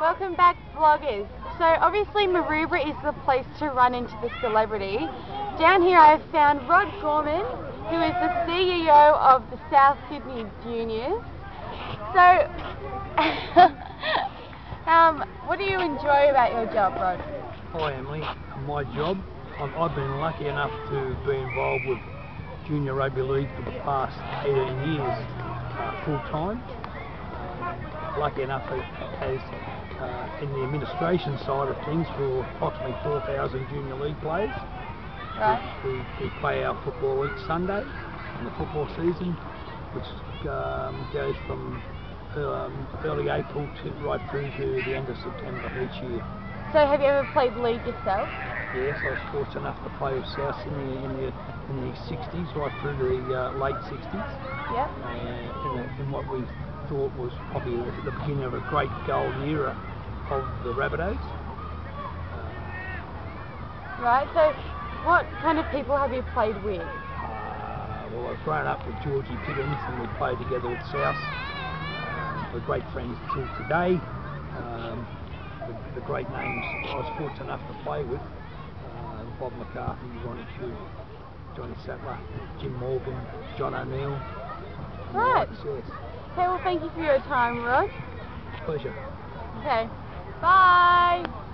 Welcome back, vloggers. So obviously Maroubra is the place to run into the celebrity. Down here I have found Rod Gorman, who is the CEO of the South Sydney Juniors. So, um, what do you enjoy about your job, Rod? Hi Emily, my job, I've, I've been lucky enough to be involved with Junior Rugby League for the past 18 years uh, full time. lucky enough as uh, in the administration side of things for approximately 4,000 Junior League players. Right. We, we, play our football each Sunday in the football season, which um, goes from um, early April to right through to the end of September each year. So have you ever played the league yourself? Yes, I was fortunate enough to play with South Sydney in the in the 60s, right through to the uh, late 60s. Yep. Uh, in, a, in what we thought was probably the beginning of a great golden era of the Rabbitohs. Uh, right. So, what kind of people have you played with? uh, well, I've grown up with Georgie Piggins, and we played together at South. Um, we're great friends till today. Um, the, the, great names I was fortunate enough to play with: uh, Bob McCarthy, Ronnie Coote, Johnny Sattler, Jim Morgan, John O'Neill. Right. Yes. Okay. Well, thank you for your time, Rod. Pleasure. Okay. Bye.